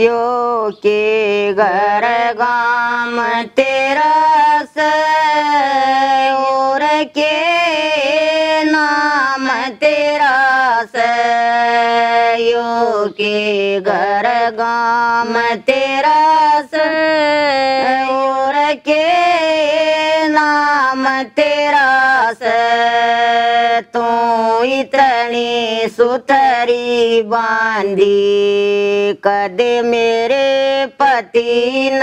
यो के घर गाम तेरा और के नाम तेरा से? यो के घर गाम तेरा और के नाम तेरा इतनी सुथरी बांधी कदे मेरे पति न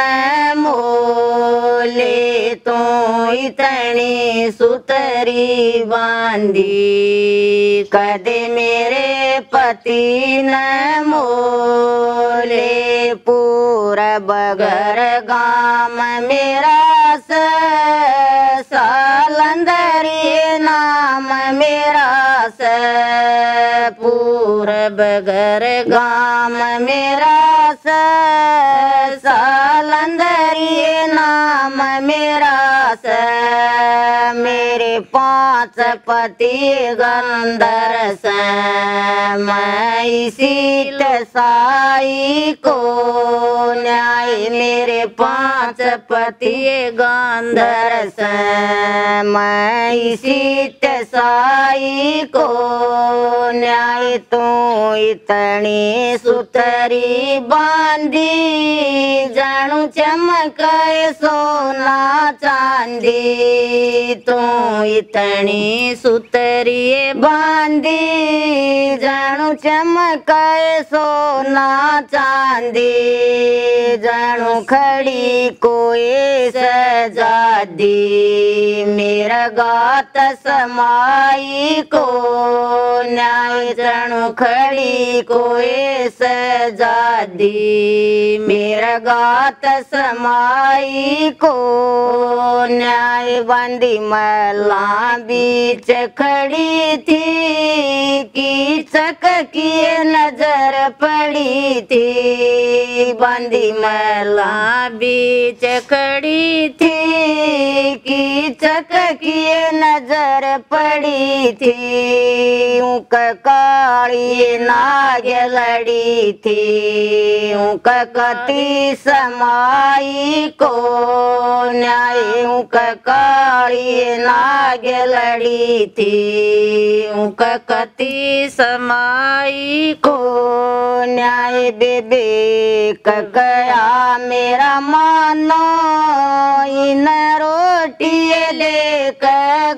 मोले? तू इतनी सुथरी बांधी कदे मेरे पति न मोले? पूरा बगर गाम मेरा स सालंदरी नाम मेरा स पूरब घर गाम मेरा स सालंदरी नाम मेरा स। पाँच पति गंधर स मैं सीत साई को न्याय मेरे पाँच पति गंधर स मैं सीत साई को न्याय तू इतनी सुतरी बांधी जानू चमक सोना चांदी, तू सुरि बा जा सोना चांदी चादि खड़ी कोई सजादी मेरा गात समाई तो न्याय जानू खड़ी कोई सजा दी मेरा गात समाई को न्याय बंदी मला बीच खड़ी थी की चक की नजर पड़ी थी बंदी मला बीच खड़ी थी की चक की नजर पड़ी थी उक काली नाग लड़ी थी उक कति समाई को न्याय उक काली नाग लड़ी थी कति समाईको न्याय विवेक कया मेरा मानो इन रोटिए दे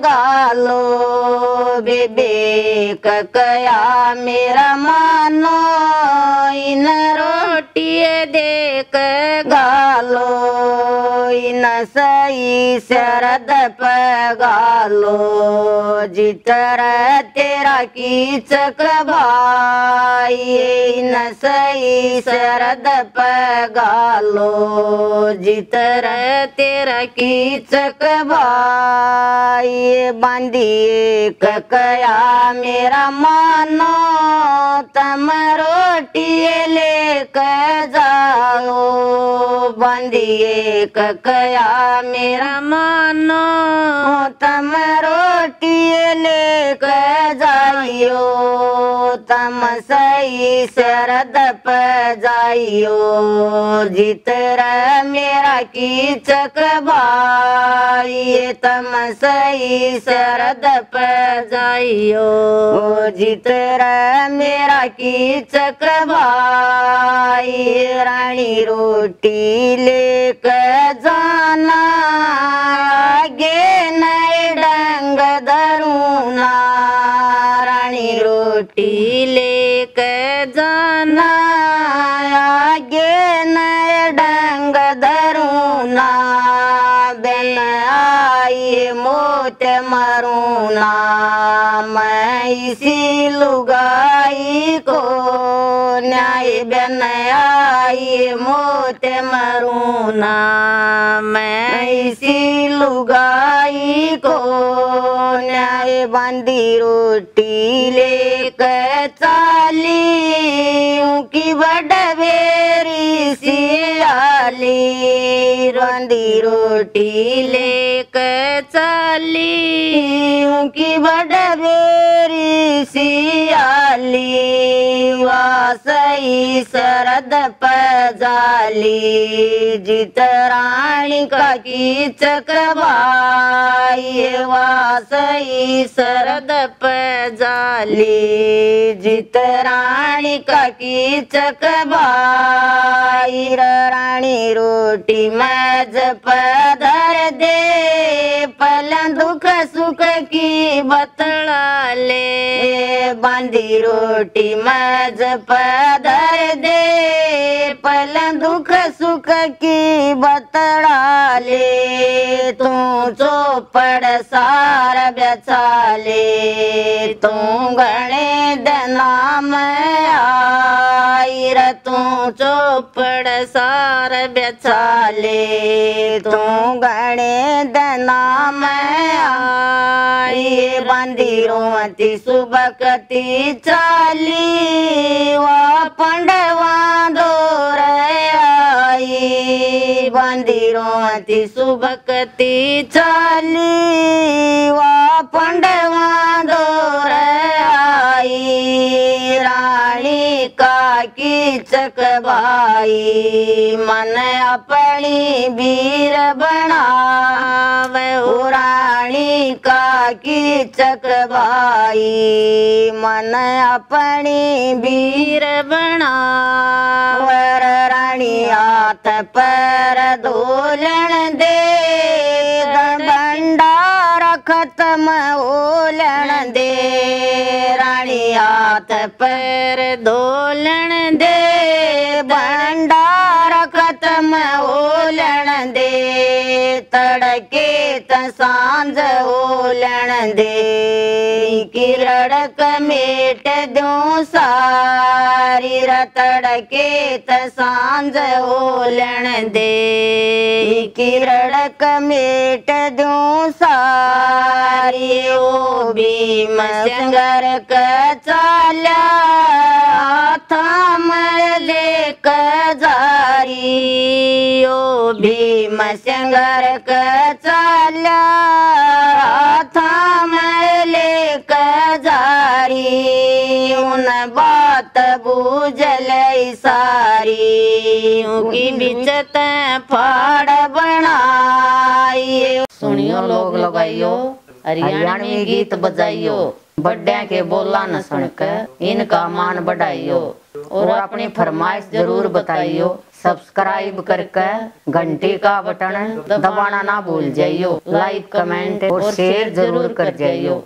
गालो विवेक कया मेरा मानो इन रोटिए देख गालो इन सही शरद पगालो रहते तेरा कीचक भाई, न सही शरद पगालो। जितर तेरा कीचक भाई बांधिए ककया मेरा मानो। तम रोटी लेकर जाओ बंदिए ककया मेरा मानो। तम रोटी लेकर तमसई शरद जाइयो जितर मेरा की चकबाई तमसई शरद जाइयो जितर मेरा की चकबाई रानी रोटी लेकर जाना। गे छोटी लेके जाना आगे न डंग धरुना बिन आई मोट मरूना इसी लुगाई को न्याय बेन आई मोत मरूना। मैं इसी लुगाई को न्याय बंदी रोटी लेकर चाली की बडवेरी सियाली रंदी रोटी लेकर चाली की बडवेरी झाली वासई शरद पजाली जित राणी काकी चक्रबाई वासई शरद पजाली जित राणी काकी चक्रबाई राणी रोटी मज पदर दे. सुख की बतला ले बांधी रोटी मज पदर दे. पल दुख सुख की बतला ले तू चोपड़ सार बेचाले तू गणे चोपड़ सार बेचाले तू गणे नाम आई। बांधी रोती सुबकती चाली। वा पंडवा दोर आई। बांधी रोती सुबकती चाली। वा पंडवा दोर चकबाई मन अपनी वीर बनावे। ओ राणी काकी चकबाई मन अपनी वीर बनावर राणी हाथ पर दोलन दे भंडार खत्म ओलन दे। हाथ पर दोलन दे भंडार खत्म ओलन दे तड़के त सांझ ओलन दे की रड़क मेट दूँ सारी र तड़के त ओलन दे। की रड़क मेट दूँ सारी, ओ भीम संगर क चाल्या थाम लेक जारी। ओ भीम संगर क चाल्या थाम लेक जारी उन बात बूझल सारी। की बिचत फाड़ बनाई। सुनियो लोग लगाइयो हरियाणवी गीत बजाइयो। बड्डे के बोला न सुनकर इनका मान बढ़ाइयो। और अपनी फरमाइश ज़रूर बताइयो। सब्सक्राइब करके घंटी का बटन दबाना ना भूल जाइयो। लाइक कमेंट और शेयर ज़रूर कर जाइयो।